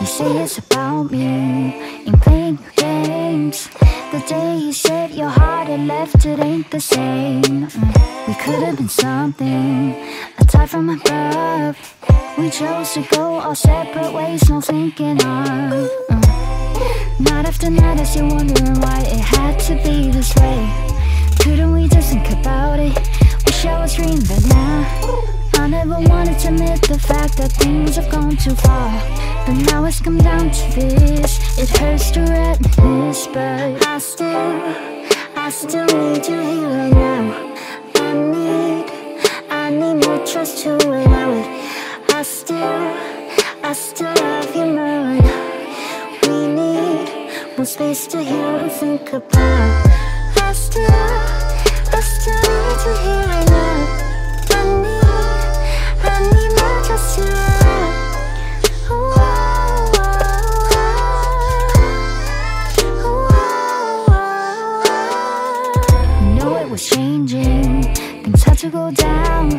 You say it's about me, ain't playing your games. The day you said your heart had left, it ain't the same. We could have been something, a tie from above. We chose to go our separate ways, no thinking of. Night after night, as you're wondering why it had to admit the fact that things have gone too far. But now it's come down to this. It hurts to reminisce, but I still, I still need you here right now. I need, I need more trust to allow it. I still, I still love you more. We need more space to heal and think about. I still, was changing, things had to go down.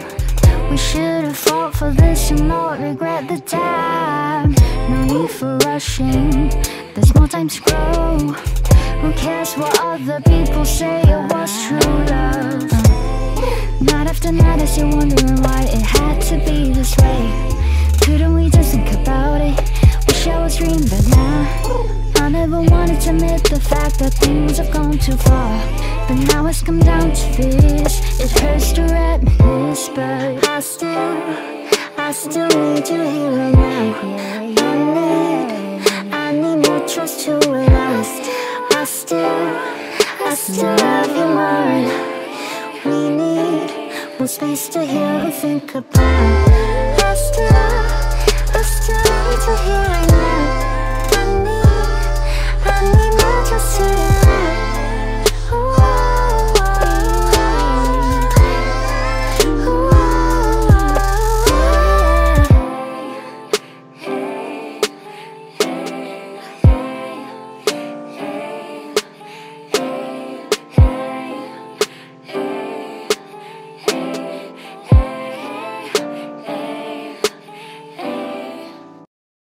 We should have fought for this and not regret the time. No need for rushing, there's more time to grow. Who cares what other people say It was true love? Night after night, I you're wondering why it had to be this way. Couldn't we just think about it? Wish I was dreaming, but now I never wanted to admit the fact that things have gone too far. But now it's come down to this. It hurts to reminisce, but I still, I still need you here right now. I need, I need more trust to last. I still, I still love you more. We need more space to heal and think about. I still, I still need you here